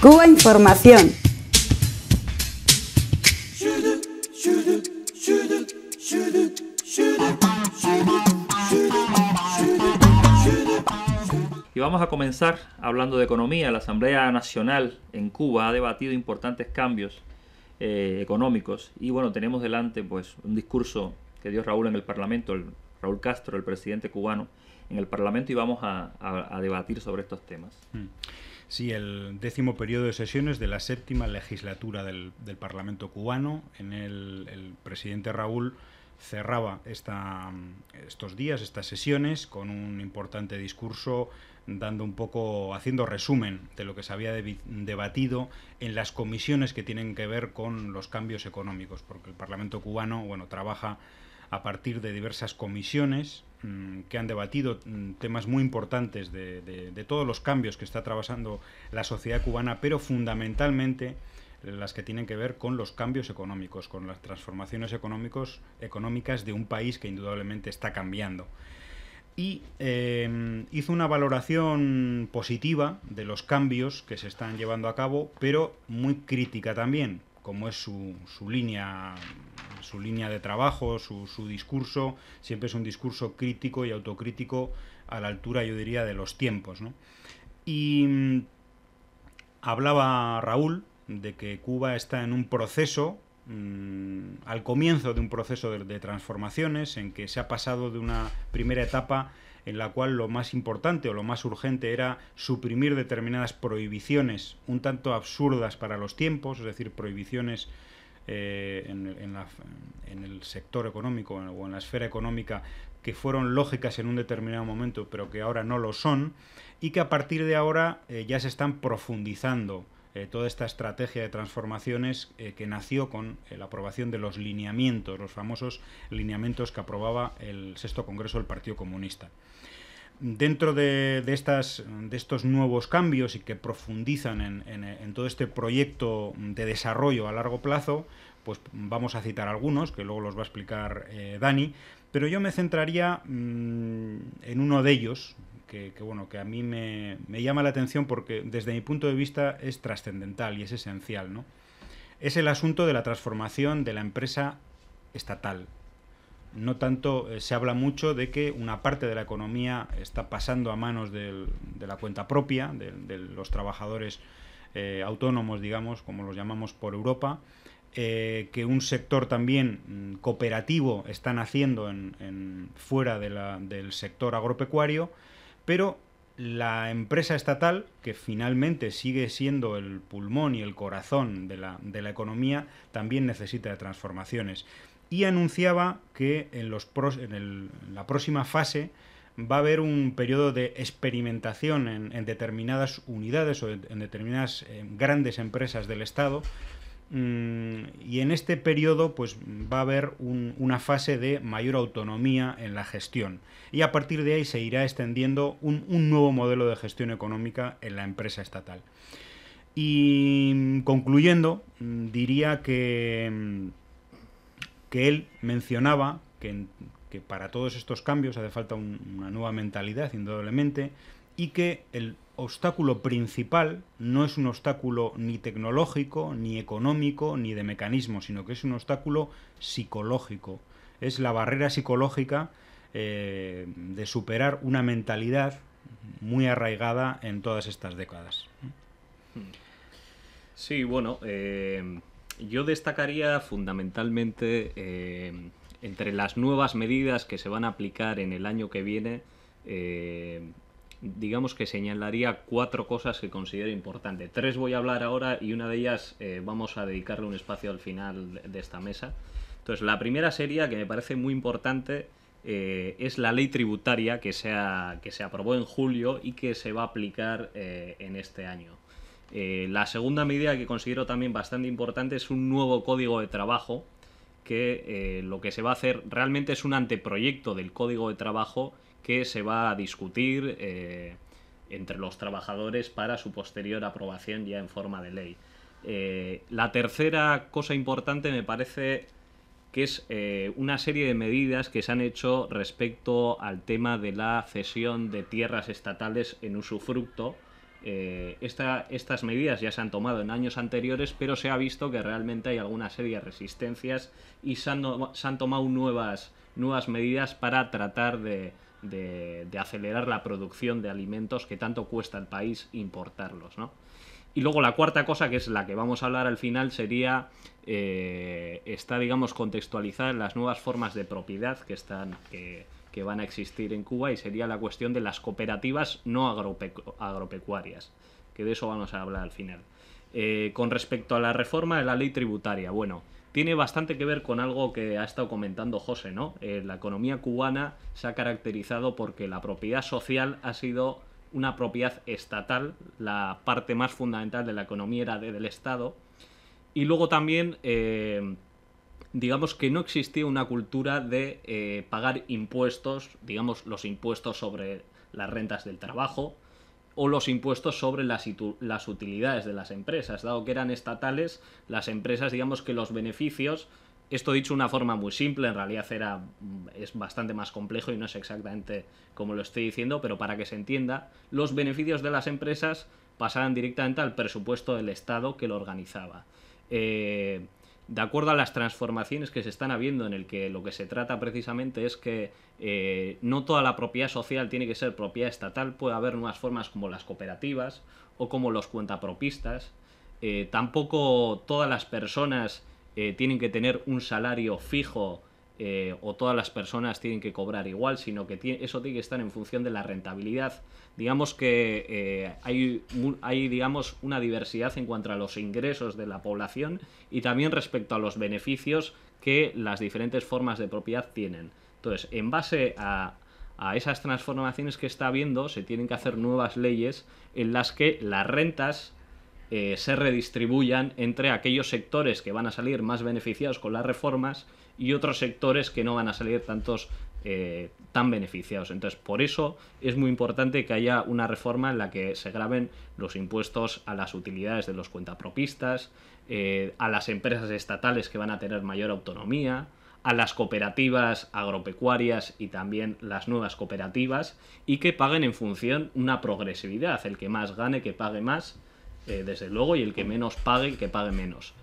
Cuba Información. Y vamos a comenzar hablando de economía. La Asamblea Nacional en Cuba ha debatido importantes cambios eh, económicos y bueno, tenemos delante pues un discurso que dio Raúl en el Parlamento, el, Raúl Castro, el presidente cubano, en el Parlamento y vamos a, debatir sobre estos temas. Mm. Sí, el décimo periodo de sesiones de la séptima legislatura del, Parlamento cubano. En el, el presidente Raúl cerraba esta, estos días, estas sesiones, con un importante discurso dando un poco, haciendo resumen de lo que se había debatido en las comisiones que tienen que ver con los cambios económicos, porque el Parlamento cubano, bueno, trabaja a partir de diversas comisiones mm, que han debatido mm, temas muy importantes de, todos los cambios que está atravesando la sociedad cubana, pero fundamentalmente las que tienen que ver con los cambios económicos, con las transformaciones económicos, económicas de un país que indudablemente está cambiando. Y em, hizo una valoración positiva de los cambios que se están llevando a cabo, pero muy crítica también, como es su, su línea su línea de trabajo, su, su, discurso, siempre es un discurso crítico y autocrítico a la altura, yo diría, de los tiempos. ¿no? Y mm, hablaba Raúl de que Cuba está en un proceso Mm, al comienzo de un proceso de, transformaciones en que se ha pasado de una primera etapa en la cual lo más importante o lo más urgente era suprimir determinadas prohibiciones un tanto absurdas para los tiempos, es decir, prohibiciones eh, en, el sector económico o en la esfera económica que fueron lógicas en un determinado momento pero que ahora no lo son y que a partir de ahora eh, ya se están profundizando eh, toda esta estrategia de transformaciones que nació con la aprobación de los lineamientos, los famosos lineamientos que aprobaba el sexto Congreso del Partido Comunista. Dentro de, estas, de estos nuevos cambios y que profundizan en, todo este proyecto de desarrollo a largo plazo, pues vamos a citar algunos, que luego los va a explicar Dani, pero yo me centraría mm, en uno de ellos, que, bueno, que a mí me, llama la atención porque desde mi punto de vista es trascendental y es esencial. ¿no? Es el asunto de la transformación de la empresa estatal. No tanto eh, se habla mucho de que una parte de la economía está pasando a manos de la cuenta propia, de, los trabajadores eh, autónomos, digamos, como los llamamos por Europa, eh, que un sector también mm, cooperativo está naciendo en, fuera del sector agropecuario pero la empresa estatal, que finalmente sigue siendo el pulmón y el corazón de la, economía, también necesita de transformaciones. Y anunciaba que en, los en, la próxima fase va a haber un periodo de experimentación en, determinadas unidades o en determinadas eh, grandes empresas del Estado y en este periodo pues, va a haber una fase de mayor autonomía en la gestión. Y a partir de ahí se irá extendiendo un, nuevo modelo de gestión económica en la empresa estatal. Y concluyendo, mm, diría que, mm, que él mencionaba que, para todos estos cambios hace falta una nueva mentalidad, indudablemente, y que el obstáculo principal no es un obstáculo ni tecnológico, ni económico, ni de mecanismo, sino que es un obstáculo psicológico. Es la barrera psicológica eh, de superar una mentalidad muy arraigada en todas estas décadas. Sí, bueno, eh, yo destacaría fundamentalmente eh, entre las nuevas medidas que se van a aplicar en el año que viene, digamos que señalaría cuatro cosas que considero importantes. Tres voy a hablar ahora y una de ellas eh, vamos a dedicarle un espacio al final de esta mesa. Entonces, la primera sería, que me parece muy importante, eh, es la ley tributaria que se, que se aprobó en julio y que se va a aplicar eh, en este año. la segunda medida que considero también bastante importante es un nuevo código de trabajo que lo que se va a hacer realmente es un anteproyecto del código de trabajo que se va a discutir eh, entre los trabajadores para su posterior aprobación ya en forma de ley. Eh, la tercera cosa importante me parece que es eh, una serie de medidas que se han hecho respecto al tema de la cesión de tierras estatales en usufructo estas medidas ya se han tomado en años anteriores, pero se ha visto que realmente hay alguna serie de resistencias y se han, tomado nuevas, nuevas medidas para tratar de, acelerar la producción de alimentos que tanto cuesta al país importarlos. Y luego la cuarta cosa, que es la que vamos a hablar al final, sería, eh, está, digamos, contextualizada en las nuevas formas de propiedad que están... Que, que van a existir en Cuba y sería la cuestión de las cooperativas no agropecuarias, que de eso vamos a hablar al final. Eh, con respecto a la reforma de la ley tributaria, bueno, tiene bastante que ver con algo que ha estado comentando José, ¿no? Eh, la economía cubana se ha caracterizado porque la propiedad social ha sido una propiedad estatal, la parte más fundamental de la economía era del Estado, y luego también eh, digamos que no existía una cultura de eh, pagar impuestos, digamos los impuestos sobre las rentas del trabajo o los impuestos sobre las, las utilidades de las empresas. Dado que eran estatales, las empresas, digamos que los beneficios, esto dicho de una forma muy simple, en realidad era, mm, es bastante más complejo y no es exactamente como lo estoy diciendo, pero para que se entienda, los beneficios de las empresas pasaban directamente al presupuesto del Estado que lo organizaba. Eh, de acuerdo a las transformaciones que se están habiendo, en el que lo que se trata precisamente es que eh, no toda la propiedad social tiene que ser propiedad estatal, puede haber nuevas formas como las cooperativas o como los cuentapropistas. Eh, tampoco todas las personas eh, tienen que tener un salario fijo eh, o todas las personas tienen que cobrar igual, sino que eso tiene que estar en función de la rentabilidad. Digamos que eh, hay, hay digamos, una diversidad en cuanto a los ingresos de la población y también respecto a los beneficios que las diferentes formas de propiedad tienen. Entonces, en base a, a esas transformaciones que está habiendo, se tienen que hacer nuevas leyes en las que las rentas eh, se redistribuyan entre aquellos sectores que van a salir más beneficiados con las reformas y otros sectores que no van a salir tantos eh, tan beneficiados. Entonces, por eso es muy importante que haya una reforma en la que se graben los impuestos a las utilidades de los cuentapropistas, eh, a las empresas estatales que van a tener mayor autonomía, a las cooperativas agropecuarias y también las nuevas cooperativas y que paguen en función una progresividad, el que más gane que pague más eh, desde luego, y el que menos pague, que pague menos.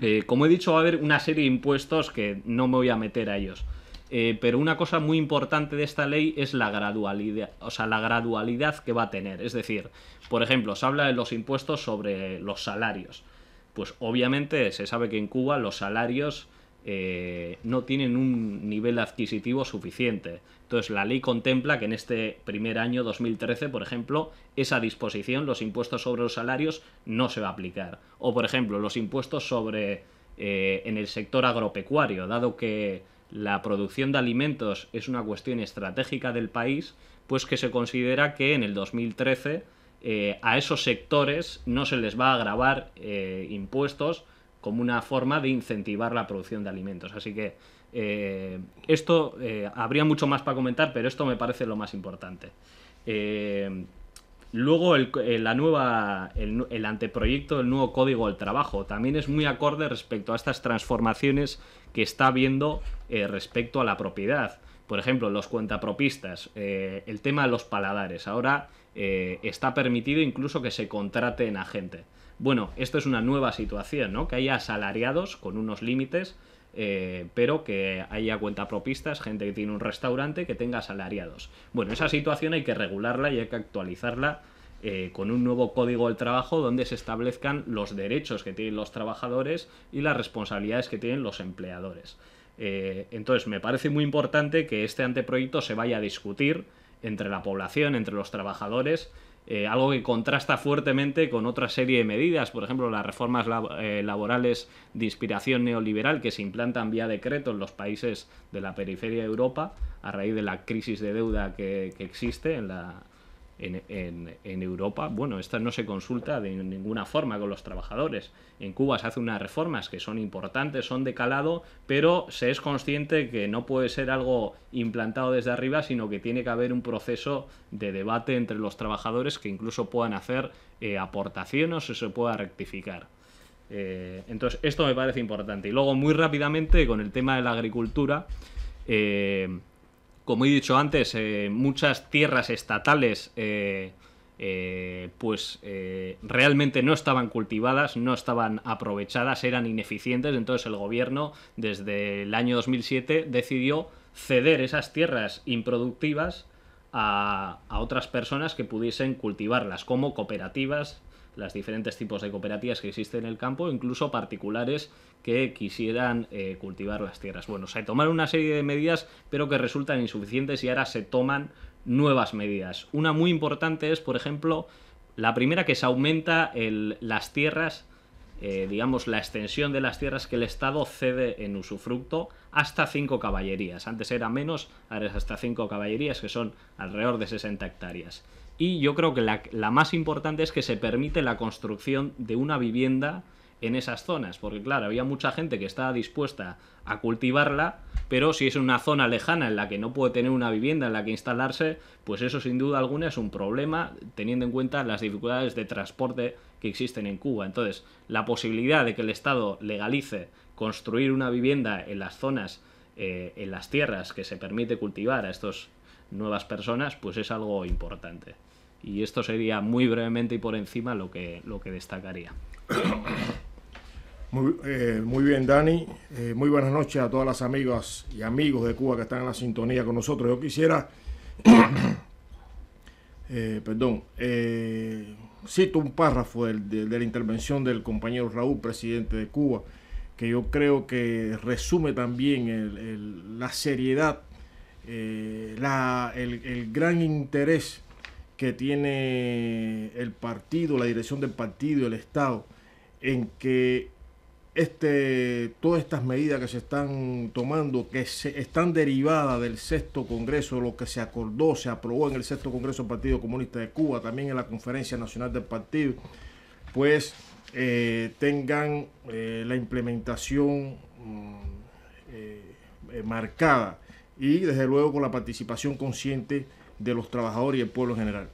Eh, como he dicho, va a haber una serie de impuestos que no me voy a meter a ellos. Eh, pero una cosa muy importante de esta ley es la gradualidad, o sea, la gradualidad que va a tener. Es decir, por ejemplo, se habla de los impuestos sobre los salarios. Pues obviamente se sabe que en Cuba los salarios eh, no tienen un nivel adquisitivo suficiente. Entonces la ley contempla que en este primer año 2013, por ejemplo, esa disposición, los impuestos sobre los salarios, no se va a aplicar. O por ejemplo, los impuestos sobre eh, en el sector agropecuario, dado que la producción de alimentos es una cuestión estratégica del país, pues que se considera que en el 2013 eh, a esos sectores no se les va a grabar impuestos como una forma de incentivar la producción de alimentos. Así que eh, esto eh, habría mucho más para comentar, pero esto me parece lo más importante. Eh, luego el, la nueva, el, anteproyecto del nuevo Código del Trabajo también es muy acorde respecto a estas transformaciones que está habiendo respecto a la propiedad. Por ejemplo, los cuentapropistas, el tema de los paladares. Ahora está permitido incluso que se contraten a gente. Bueno, esto es una nueva situación, ¿no? Que haya asalariados con unos límites, eh, pero que haya cuentapropistas, gente que tiene un restaurante que tenga asalariados. Bueno, esa situación hay que regularla y hay que actualizarla eh, con un nuevo código del trabajo donde se establezcan los derechos que tienen los trabajadores y las responsabilidades que tienen los empleadores. Eh, entonces, me parece muy importante que este anteproyecto se vaya a discutir entre la población, entre los trabajadores, eh, algo que contrasta fuertemente con otra serie de medidas, por ejemplo, las reformas eh, laborales de inspiración neoliberal que se implantan vía decreto en los países de la periferia de Europa a raíz de la crisis de deuda que existe en la, en, Europa, bueno, esta no se consulta de ninguna forma con los trabajadores. En Cuba se hacen unas reformas que son importantes, son de calado, pero se es consciente que no puede ser algo implantado desde arriba, sino que tiene que haber un proceso de debate entre los trabajadores que incluso puedan hacer eh, aportaciones o se pueda rectificar. Eh, entonces, esto me parece importante. Y luego, muy rápidamente, con el tema de la agricultura, eh, como he dicho antes, eh, muchas tierras estatales eh, eh, pues realmente no estaban cultivadas, no estaban aprovechadas, eran ineficientes. Entonces el gobierno desde el año 2007 decidió ceder esas tierras improductivas a otras personas que pudiesen cultivarlas, como cooperativas, las diferentes tipos de cooperativas que existen en el campo, incluso particulares que quisieran eh, cultivar las tierras. Bueno, se tomaron una serie de medidas, pero que resultan insuficientes y ahora se toman nuevas medidas. Una muy importante es, por ejemplo, la primera que se aumenta las tierras, eh, digamos, la extensión de las tierras que el Estado cede en usufructo hasta 5 caballerías. Antes era menos, ahora es hasta 5 caballerías, que son alrededor de 60 hectáreas. Y yo creo que la, la más importante es que se permite la construcción de una vivienda en esas zonas, porque claro, había mucha gente que estaba dispuesta a cultivarla, pero si es una zona lejana en la que no puede tener una vivienda en la que instalarse, pues eso sin duda alguna es un problema, teniendo en cuenta las dificultades de transporte que existen en Cuba. Entonces, la posibilidad de que el Estado legalice construir una vivienda en las zonas, eh, en las tierras que se permite cultivar a estas nuevas personas, pues es algo importante. Y esto sería muy brevemente y por encima lo que, lo que destacaría. Muy, eh, muy bien, Dani. Eh, muy buenas noches a todas las amigas y amigos de Cuba que están en la sintonía con nosotros. Yo quisiera, eh, perdón, cito un párrafo de, la intervención del compañero Raúl, presidente de Cuba, que yo creo que resume también la seriedad, la, el, el gran interés que tiene el partido, la dirección del partido el Estado en que este, todas estas medidas que se están tomando, que se, están derivadas del sexto Congreso, lo que se acordó, se aprobó en el sexto Congreso del Partido Comunista de Cuba, también en la Conferencia Nacional del Partido, pues eh, tengan eh, la implementación mm, eh, marcada y desde luego con la participación consciente de los trabajadores y el pueblo en general.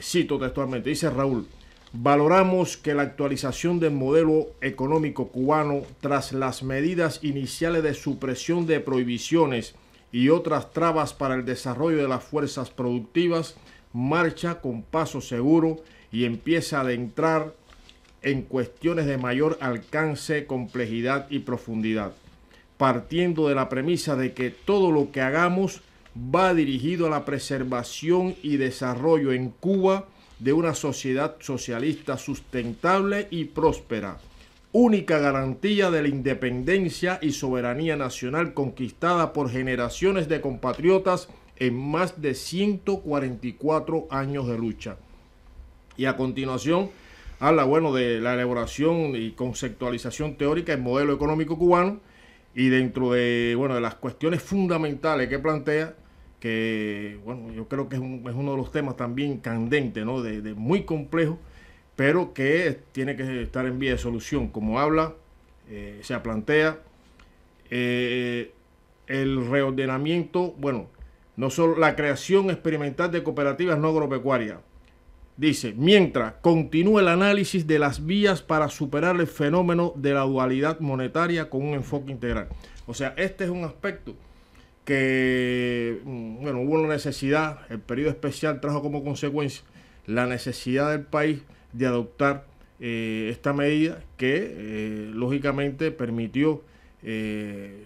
cito textualmente, dice Raúl, Valoramos que la actualización del modelo económico cubano tras las medidas iniciales de supresión de prohibiciones y otras trabas para el desarrollo de las fuerzas productivas marcha con paso seguro y empieza a adentrar en cuestiones de mayor alcance, complejidad y profundidad, partiendo de la premisa de que todo lo que hagamos va dirigido a la preservación y desarrollo en Cuba de una sociedad socialista sustentable y próspera, única garantía de la independencia y soberanía nacional conquistada por generaciones de compatriotas en más de 144 años de lucha. Y a continuación habla bueno de la elaboración y conceptualización teórica del modelo económico cubano y dentro de bueno de las cuestiones fundamentales que plantea que bueno, yo creo que es, uno de los temas también candentes, ¿no? de, muy complejo, pero que tiene que estar en vía de solución. Como habla, eh, se plantea eh, el reordenamiento, bueno, no solo la creación experimental de cooperativas no agropecuarias. Dice, mientras continúa el análisis de las vías para superar el fenómeno de la dualidad monetaria con un enfoque integral. O sea, este es un aspecto que, mm, bueno, hubo una necesidad, el periodo especial trajo como consecuencia la necesidad del país de adoptar eh, esta medida que eh, lógicamente permitió eh,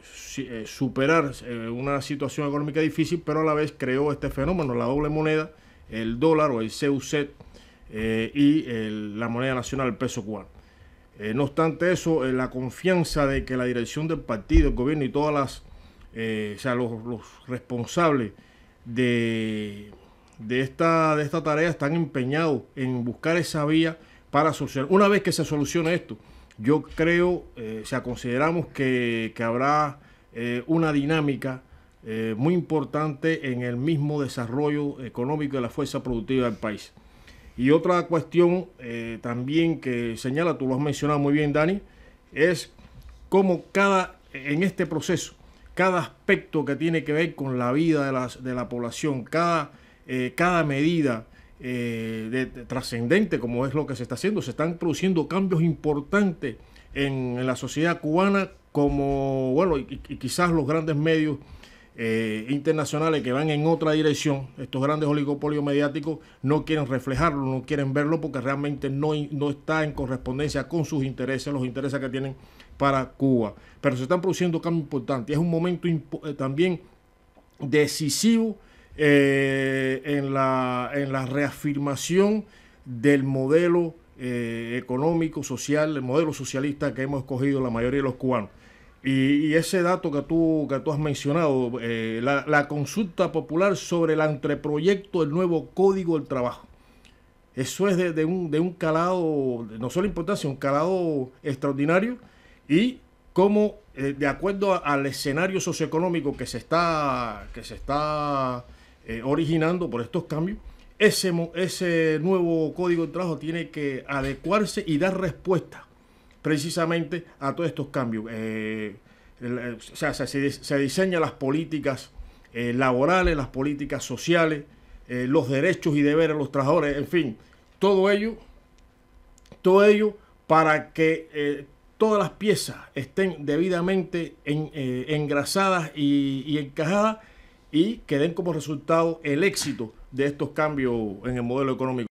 superar una situación económica difícil, pero a la vez creó este fenómeno, la doble moneda, el dólar o el CUC y la moneda nacional, el peso cubano. no obstante eso, la confianza de que la dirección del partido, el gobierno y todas las eh, o sea, los, responsables de, de, esta, de esta tarea están empeñados en buscar esa vía para solucionar. Una vez que se solucione esto, yo creo, eh, o sea, consideramos que, habrá eh, una dinámica muy importante en el mismo desarrollo económico de la fuerza productiva del país. Y otra cuestión también que señala, tú lo has mencionado muy bien, Dani, es cómo cada, en este proceso, cada aspecto que tiene que ver con la vida de, de la población, cada, eh, cada medida eh, trascendente como es lo que se está haciendo. Se están produciendo cambios importantes en, la sociedad cubana como, bueno, y, quizás los grandes medios eh, internacionales que van en otra dirección. Estos grandes oligopolios mediáticos no quieren reflejarlo, no quieren verlo porque realmente no, no está en correspondencia con sus intereses, los intereses que tienen para Cuba. Pero se están produciendo cambios importantes. Es un momento eh, también decisivo eh, en, la, en la reafirmación del modelo económico, social, el modelo socialista que hemos escogido la mayoría de los cubanos. Y, ese dato que tú, que tú has mencionado, eh, la, consulta popular sobre el anteproyecto del nuevo Código del Trabajo. Eso es de, un, de un calado, no solo importancia, un calado extraordinario y como eh, de acuerdo al escenario socioeconómico que se está, que se está eh, originando por estos cambios, ese, ese nuevo Código del Trabajo tiene que adecuarse y dar respuesta precisamente a todos estos cambios. Eh, o sea, se, se, diseñan las políticas eh, laborales, las políticas sociales, los derechos y deberes de los trabajadores, en fin, todo ello, todo ello para que todas las piezas estén debidamente engrasadas y, y encajadas y que den como resultado el éxito de estos cambios en el modelo económico.